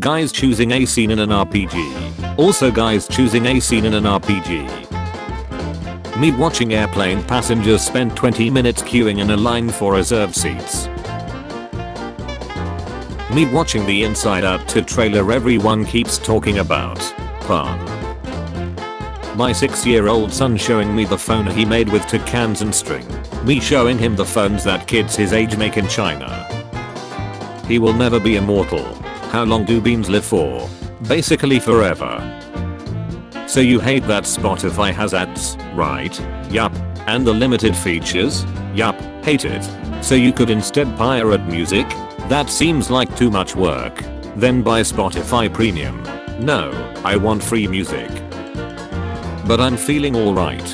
Guys choosing a scene in an RPG. Also guys choosing a scene in an RPG. Me watching airplane passengers spend 20 minutes queuing in a line for reserved seats. Me watching the Inside Out 2 trailer everyone keeps talking about. Pun. My 6 year old son showing me the phone he made with two cans and string. Me showing him the phones that kids his age make in China. He will never be immortal. How long do beams live for? Basically forever. So you hate that Spotify has ads, right? Yup. And the limited features? Yup, hate it. So you could instead pirate music? That seems like too much work. Then buy Spotify Premium. No, I want free music. But I'm feeling alright.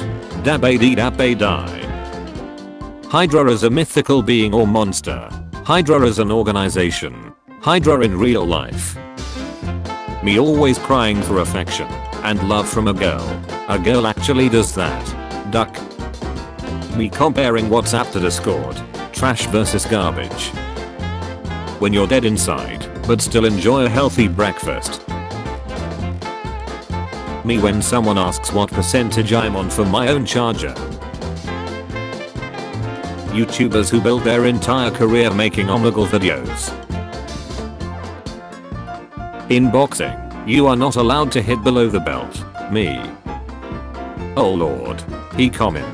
Dabba dee dabba die. Hydra is a mythical being or monster. Hydra is an organization. Hydra in real life. Me always crying for affection and love from a girl. A girl actually does that. Duck. Me comparing WhatsApp to Discord. Trash versus garbage. When you're dead inside, but still enjoy a healthy breakfast. Me when someone asks what percentage I'm on for my own charger. YouTubers who build their entire career making omegle videos. In boxing, you are not allowed to hit below the belt. Me. Oh lord. He coming.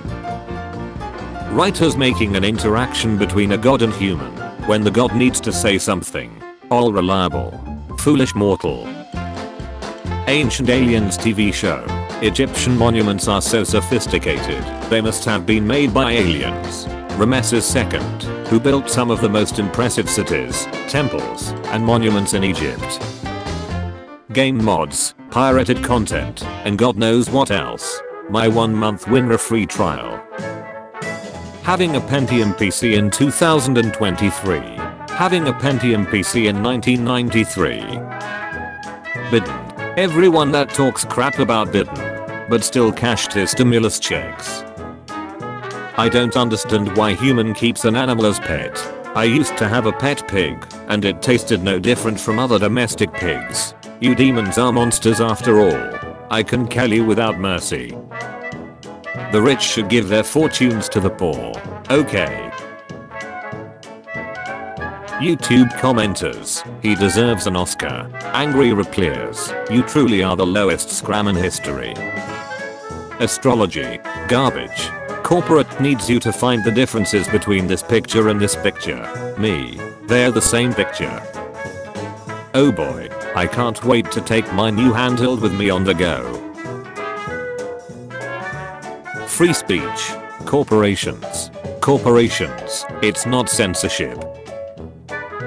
Writers making an interaction between a god and human. When the god needs to say something. All reliable. Foolish mortal. Ancient Aliens TV show. Egyptian monuments are so sophisticated, they must have been made by aliens. Ramesses II, who built some of the most impressive cities, temples, and monuments in Egypt game mods, pirated content, and god knows what else. My one month winner free trial. Having a Pentium PC in 2023. Having a Pentium PC in 1993. Biden. Everyone that talks crap about Biden. But still cashed his stimulus checks. I don't understand why human keeps an animal as pet. I used to have a pet pig, and it tasted no different from other domestic pigs. You demons are monsters after all. I can kill you without mercy. The rich should give their fortunes to the poor. Okay. YouTube commenters, he deserves an Oscar. Angry replies, you truly are the lowest scram in history. Astrology, garbage. Corporate needs you to find the differences between this picture and this picture. Me. They're the same picture. Oh boy. I can't wait to take my new handheld with me on the go. Free speech. Corporations. Corporations. It's not censorship.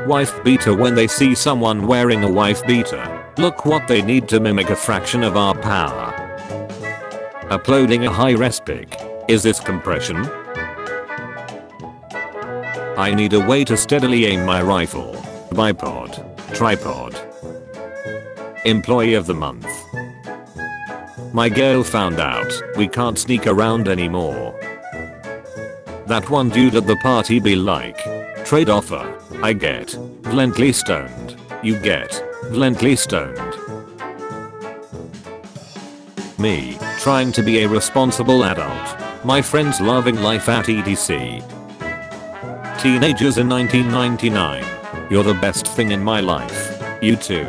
Wife beater when they see someone wearing a wife beater. Look what they need to mimic a fraction of our power. Uploading a high res pic. Is this compression? I need a way to steadily aim my rifle. Bipod. Tripod. Employee of the month. My girl found out we can't sneak around anymore. That one dude at the party be like. Trade offer. I get. Glently stoned. You get. Glently stoned. Me. Trying to be a responsible adult. My friends loving life at EDC. Teenagers in 1999. You're the best thing in my life. You too.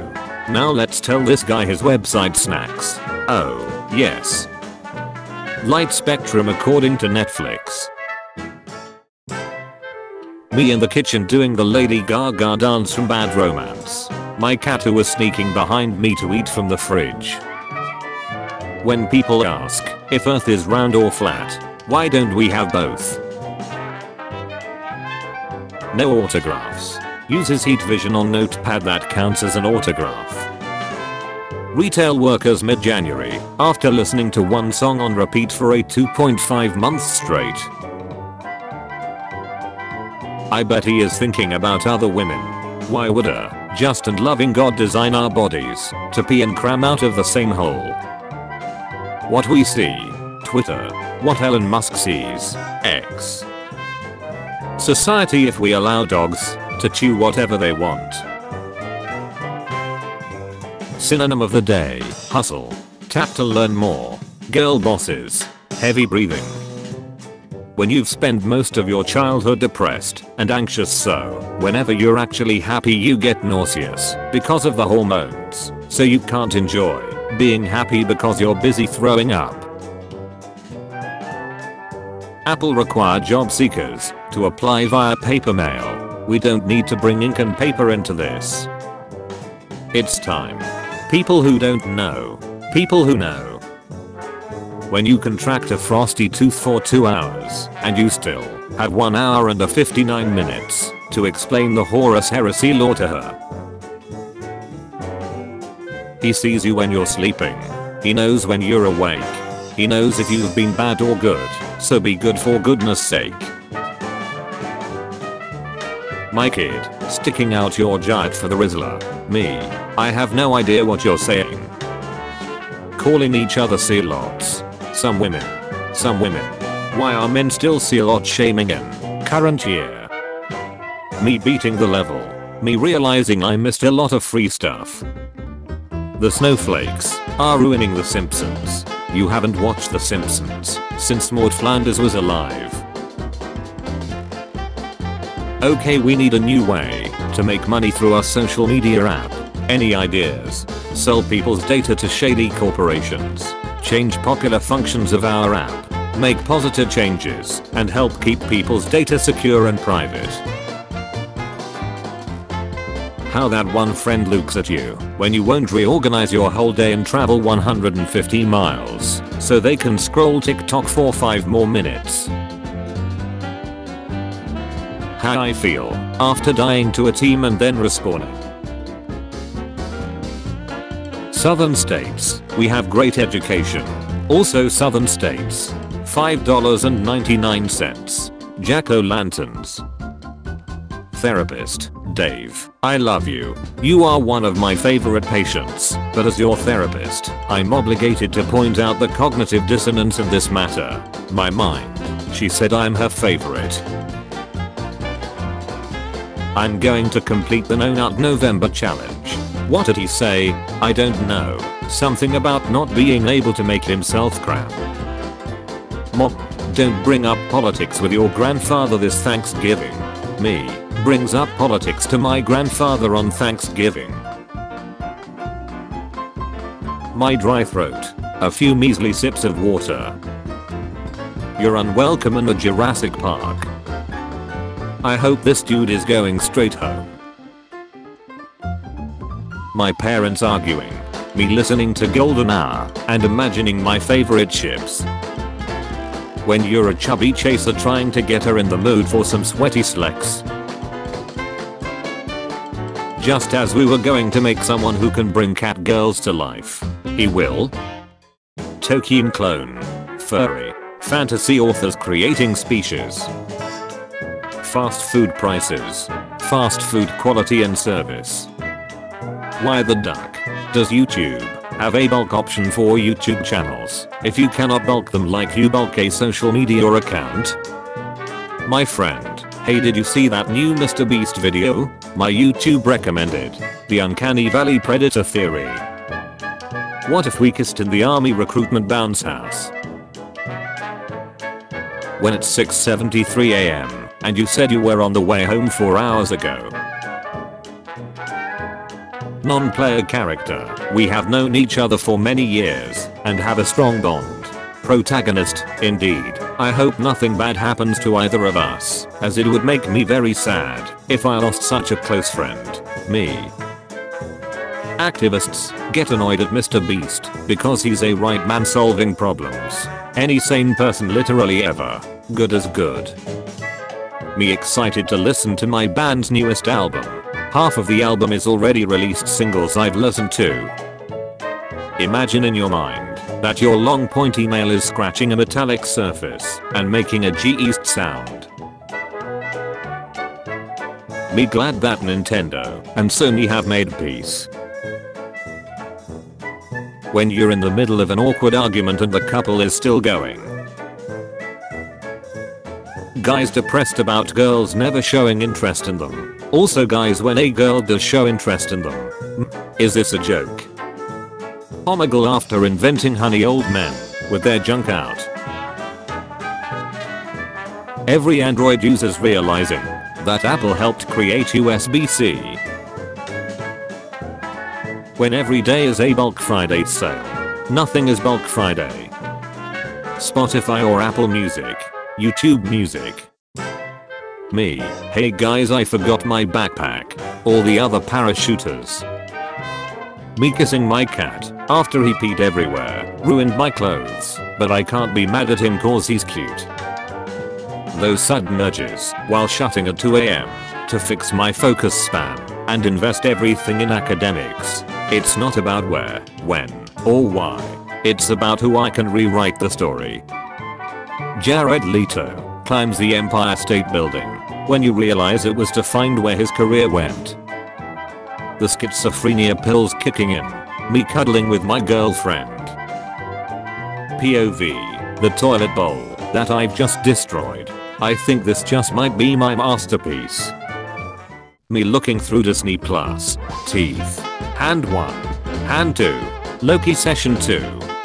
Now let's tell this guy his website snacks. Oh, yes. Light spectrum according to Netflix. Me in the kitchen doing the Lady Gaga dance from Bad Romance. My cat who was sneaking behind me to eat from the fridge. When people ask if earth is round or flat, why don't we have both? No autographs. Uses heat vision on notepad that counts as an autograph. Retail workers mid-January, after listening to one song on repeat for a 2.5 months straight. I bet he is thinking about other women. Why would a just and loving God design our bodies to pee and cram out of the same hole? What we see. Twitter. What Elon Musk sees. X. Society if we allow dogs to chew whatever they want. Synonym of the day, hustle. Tap to learn more. Girl bosses. Heavy breathing. When you've spent most of your childhood depressed and anxious so whenever you're actually happy you get nauseous because of the hormones so you can't enjoy being happy because you're busy throwing up. Apple require job seekers to apply via paper mail. We don't need to bring ink and paper into this. It's time. People who don't know. People who know. When you contract a frosty tooth for 2 hours and you still have 1 hour and a 59 minutes to explain the Horus Heresy law to her. He sees you when you're sleeping. He knows when you're awake. He knows if you've been bad or good, so be good for goodness sake. My kid, sticking out your giant for the Rizzler. Me. I have no idea what you're saying. Calling each other lots. Some women. Some women. Why are men still lot shaming in current year? Me beating the level. Me realizing I missed a lot of free stuff. The snowflakes are ruining The Simpsons. You haven't watched The Simpsons since Maude Flanders was alive. Okay we need a new way to make money through our social media app. Any ideas? Sell people's data to shady corporations. Change popular functions of our app. Make positive changes and help keep people's data secure and private. How that one friend looks at you when you won't reorganize your whole day and travel 150 miles so they can scroll TikTok for 5 more minutes how I feel after dying to a team and then respawning. Southern states, we have great education. Also southern states. $5.99. Jack-o'-lanterns. Therapist, Dave, I love you. You are one of my favorite patients, but as your therapist, I'm obligated to point out the cognitive dissonance in this matter. My mind, she said I'm her favorite. I'm going to complete the No Nut November challenge. What did he say? I don't know. Something about not being able to make himself crap. Mom, don't bring up politics with your grandfather this Thanksgiving. Me, brings up politics to my grandfather on Thanksgiving. My dry throat. A few measly sips of water. You're unwelcome in a Jurassic Park. I hope this dude is going straight home. My parents arguing. Me listening to Golden Hour and imagining my favorite ships. When you're a chubby chaser trying to get her in the mood for some sweaty slacks. Just as we were going to make someone who can bring cat girls to life. He will. Tolkien clone. Furry. Fantasy authors creating species fast food prices, fast food quality and service. Why the duck? Does YouTube have a bulk option for YouTube channels if you cannot bulk them like you bulk a social media or account? My friend, hey did you see that new Mr Beast video? My YouTube recommended. The Uncanny Valley Predator Theory. What if we kissed in the army recruitment bounce house? When it's 6.73am and you said you were on the way home 4 hours ago. Non-player character. We have known each other for many years and have a strong bond. Protagonist, indeed. I hope nothing bad happens to either of us, as it would make me very sad if I lost such a close friend. Me. Activists get annoyed at Mr. Beast because he's a right man solving problems. Any sane person literally ever. Good as good me excited to listen to my band's newest album. Half of the album is already released singles I've listened to. Imagine in your mind that your long pointy nail is scratching a metallic surface and making a G-East sound. Me glad that Nintendo and Sony have made peace. When you're in the middle of an awkward argument and the couple is still going, Guys depressed about girls never showing interest in them. Also guys when a girl does show interest in them. Hmm, is this a joke? Omegle after inventing honey old men with their junk out. Every Android user's realizing that Apple helped create USB-C. When every day is a Bulk Friday sale, nothing is Bulk Friday. Spotify or Apple Music, YouTube Music. Me, hey guys I forgot my backpack. All the other parachuters. Me kissing my cat after he peed everywhere, ruined my clothes, but I can't be mad at him cause he's cute those sudden urges while shutting at 2am to fix my focus span and invest everything in academics. It's not about where, when, or why. It's about who I can rewrite the story. Jared Leto climbs the Empire State Building when you realize it was to find where his career went. The schizophrenia pills kicking in. Me cuddling with my girlfriend. POV. The toilet bowl that I've just destroyed. I think this just might be my masterpiece. Me looking through Disney Plus. Teeth. Hand 1. Hand 2. Loki Season 2.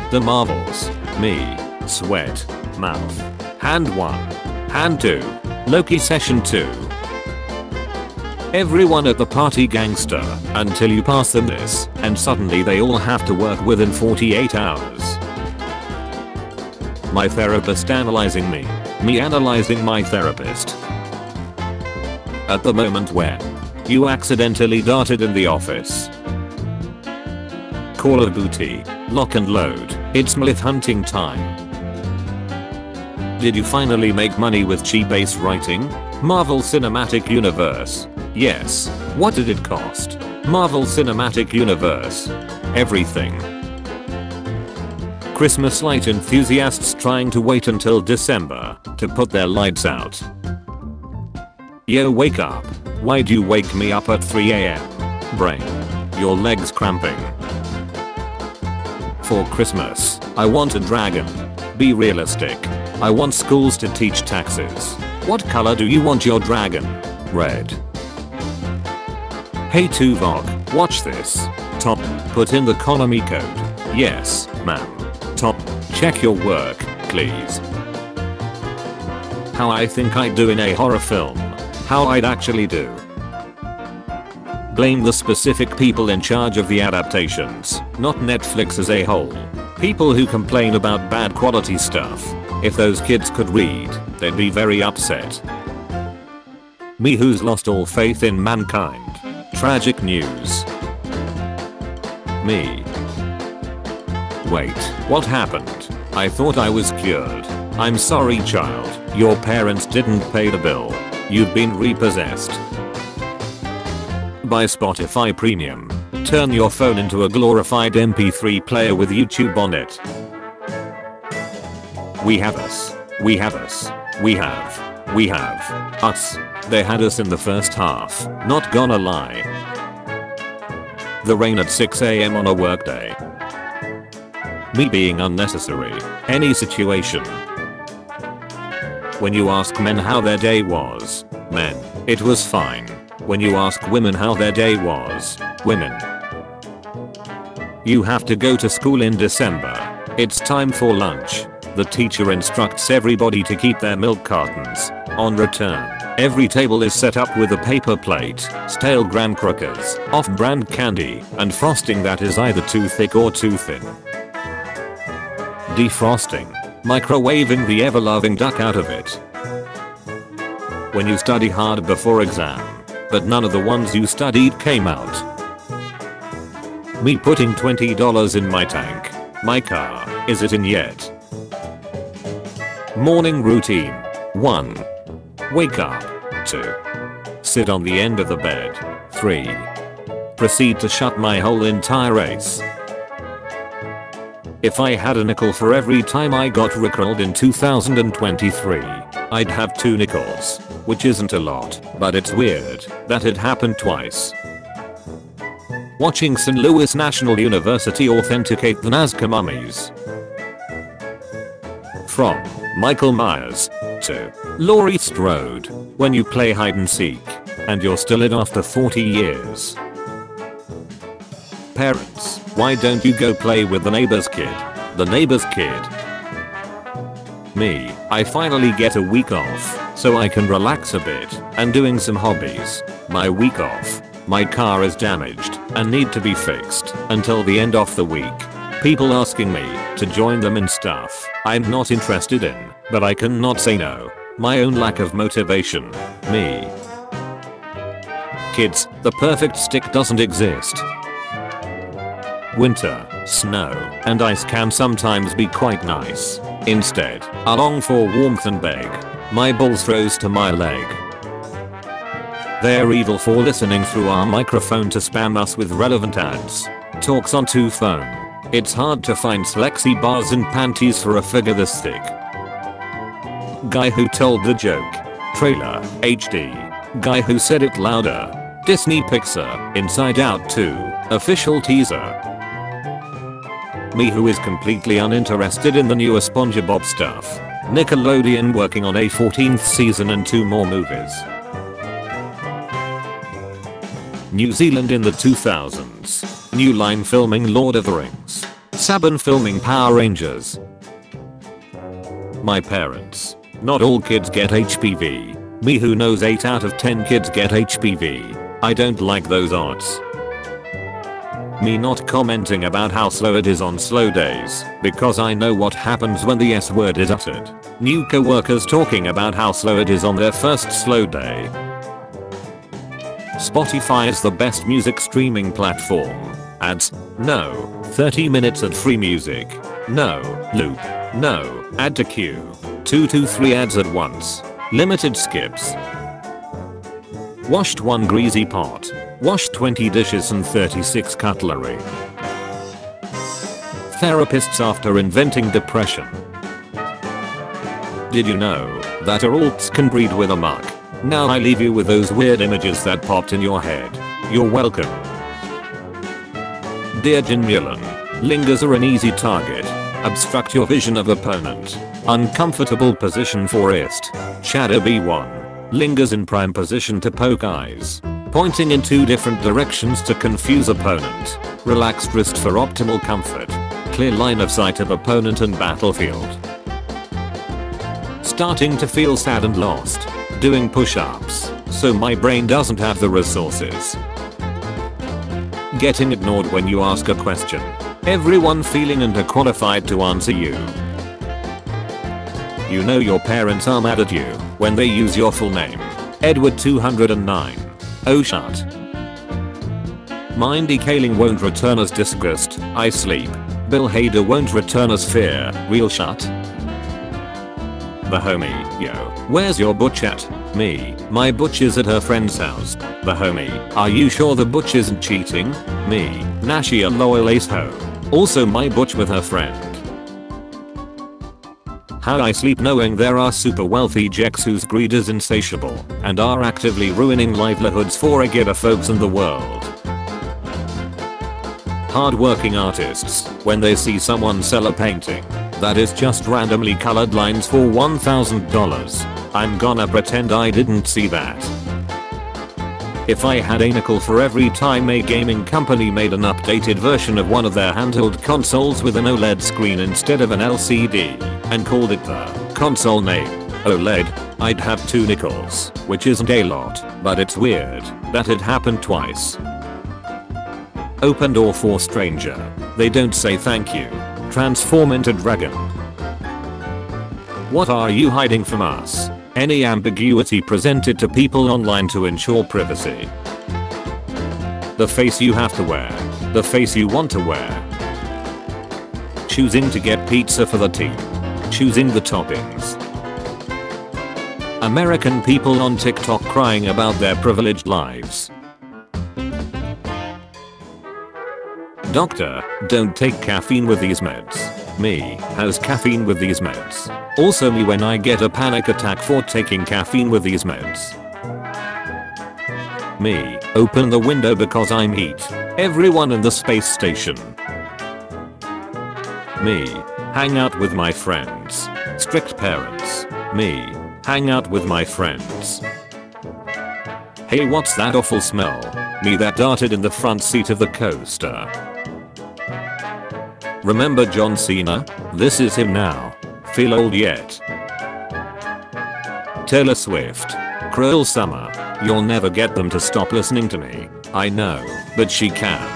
The Marvels. Me. Sweat. Mouth. Hand 1. Hand 2. Loki Season 2. Everyone at the party gangster until you pass them this and suddenly they all have to work within 48 hours. My therapist analyzing me me analyzing my therapist. At the moment when you accidentally darted in the office. Call of Booty, lock and load, it's myth hunting time. Did you finally make money with chi-base writing? Marvel Cinematic Universe. Yes. What did it cost? Marvel Cinematic Universe. Everything. Christmas light enthusiasts trying to wait until December to put their lights out. Yo wake up. Why'd you wake me up at 3am? Brain. Your legs cramping. For Christmas, I want a dragon. Be realistic. I want schools to teach taxes. What color do you want your dragon? Red. Hey Tuvok, watch this. Top, put in the economy code. Yes, ma'am. Top, check your work, please. How I think I'd do in a horror film. How I'd actually do. Blame the specific people in charge of the adaptations, not Netflix as a whole. People who complain about bad quality stuff. If those kids could read, they'd be very upset. Me who's lost all faith in mankind. Tragic news. Me, Wait, what happened? I thought I was cured. I'm sorry child, your parents didn't pay the bill. You've been repossessed. Buy Spotify Premium. Turn your phone into a glorified MP3 player with YouTube on it. We have us. We have us. We have. We have. Us. They had us in the first half. Not gonna lie. The rain at 6am on a workday me being unnecessary. Any situation. When you ask men how their day was, men, it was fine. When you ask women how their day was, women. You have to go to school in December. It's time for lunch. The teacher instructs everybody to keep their milk cartons on return. Every table is set up with a paper plate, stale graham crackers, off-brand candy, and frosting that is either too thick or too thin defrosting, microwaving the ever-loving duck out of it. When you study hard before exam, but none of the ones you studied came out. Me putting $20 in my tank. My car, is it in yet? Morning routine. 1. Wake up. 2. Sit on the end of the bed. 3. Proceed to shut my whole entire ace. If I had a nickel for every time I got rickrolled in 2023, I'd have 2 nickels, which isn't a lot, but it's weird that it happened twice. Watching St. Louis National University authenticate the Nazca mummies. From Michael Myers to Laurie Strode when you play hide and seek and you're still in after 40 years. Parents, why don't you go play with the neighbor's kid? The neighbor's kid. Me, I finally get a week off, so I can relax a bit, and doing some hobbies. My week off. My car is damaged, and need to be fixed, until the end of the week. People asking me to join them in stuff I'm not interested in, but I cannot say no. My own lack of motivation. Me. Kids, the perfect stick doesn't exist. Winter, snow, and ice can sometimes be quite nice. Instead, I long for warmth and beg. My balls froze to my leg. They're evil for listening through our microphone to spam us with relevant ads. Talks on two phone. It's hard to find slexy bars and panties for a figure this thick. Guy who told the joke. Trailer, HD. Guy who said it louder. Disney Pixar, Inside Out 2, official teaser. Me who is completely uninterested in the newer SpongeBob stuff. Nickelodeon working on a 14th season and two more movies. New Zealand in the 2000s. New Line filming Lord of the Rings. Saban filming Power Rangers. My parents. Not all kids get HPV. Me who knows 8 out of 10 kids get HPV. I don't like those odds. Me not commenting about how slow it is on slow days, because I know what happens when the S word is uttered. New co-workers talking about how slow it is on their first slow day. Spotify is the best music streaming platform. Ads? No. 30 minutes of free music? No. Loop? No. Add to queue. 2 to 3 ads at once. Limited skips. Washed 1 greasy pot. Washed 20 dishes and 36 cutlery. Therapists after inventing depression. Did you know that alts can breed with a muck? Now I leave you with those weird images that popped in your head. You're welcome. Dear Jinmulan. Lingers are an easy target. Obstruct your vision of opponent. Uncomfortable position for ist. Shadow B1. Lingers in prime position to poke eyes. Pointing in two different directions to confuse opponent. Relaxed wrist for optimal comfort. Clear line of sight of opponent and battlefield. Starting to feel sad and lost. Doing push-ups. So my brain doesn't have the resources. Getting ignored when you ask a question. Everyone feeling underqualified to answer you. You know your parents are mad at you when they use your full name. Edward 209. Oh shut. Mindy Kaling won't return as disgust, I sleep. Bill Hader won't return as fear, real shut. The homie, yo, where's your butch at? Me, my butch is at her friend's house. The homie, are you sure the butch isn't cheating? Me, Nashi a loyal ace ho. Also my butch with her friend. How I sleep knowing there are super wealthy jecks whose greed is insatiable and are actively ruining livelihoods for regular folks in the world. Hardworking artists, when they see someone sell a painting that is just randomly colored lines for $1000, I'm gonna pretend I didn't see that. If I had a nickel for every time a gaming company made an updated version of one of their handheld consoles with an OLED screen instead of an LCD, and called it the console name OLED, I'd have two nickels, which isn't a lot, but it's weird that it happened twice. Open door for stranger. They don't say thank you. Transform into dragon. What are you hiding from us? Any ambiguity presented to people online to ensure privacy. The face you have to wear. The face you want to wear. Choosing to get pizza for the team. Choosing the toppings. American people on TikTok crying about their privileged lives. Doctor, don't take caffeine with these meds. Me, has caffeine with these meds. Also me when I get a panic attack for taking caffeine with these meds. Me, open the window because I'm heat. Everyone in the space station. Me, hang out with my friends. Strict parents. Me, hang out with my friends. Hey what's that awful smell? Me that darted in the front seat of the coaster. Remember John Cena? This is him now. Feel old yet? Taylor Swift. Cruel Summer. You'll never get them to stop listening to me. I know, but she can.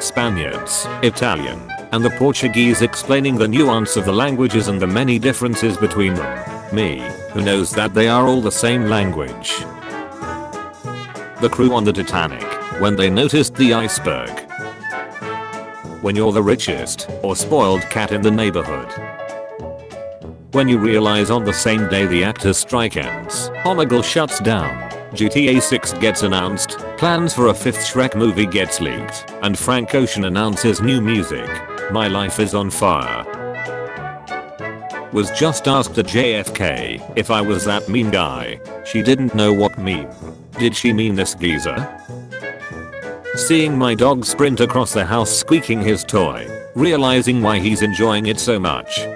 Spaniards, Italian, and the Portuguese explaining the nuance of the languages and the many differences between them. Me, who knows that they are all the same language. The crew on the Titanic, when they noticed the iceberg. When you're the richest or spoiled cat in the neighborhood. When you realize on the same day the actor's strike ends, Omegle shuts down, GTA 6 gets announced, plans for a fifth Shrek movie gets leaked, and Frank Ocean announces new music. My life is on fire. Was just asked at JFK if I was that mean guy. She didn't know what meme. Did she mean this geezer? Seeing my dog sprint across the house squeaking his toy, realizing why he's enjoying it so much.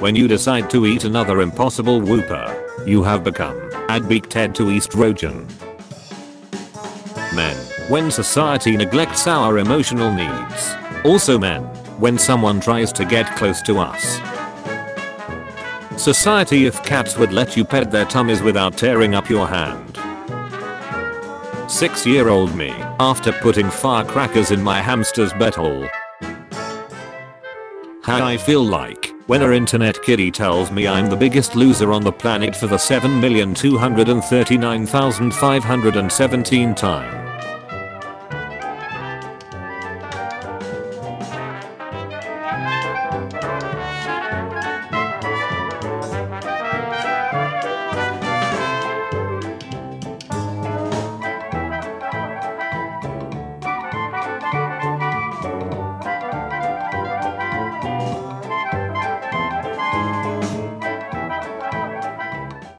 When you decide to eat another impossible whooper, you have become Adbeak Ted to East Rogen. Men, when society neglects our emotional needs. Also men, when someone tries to get close to us. Society if cats would let you pet their tummies without tearing up your hand. 6 year old me, after putting firecrackers in my hamster's butthole. How I feel like when our internet kitty tells me I'm the biggest loser on the planet for the 7,239,517 time.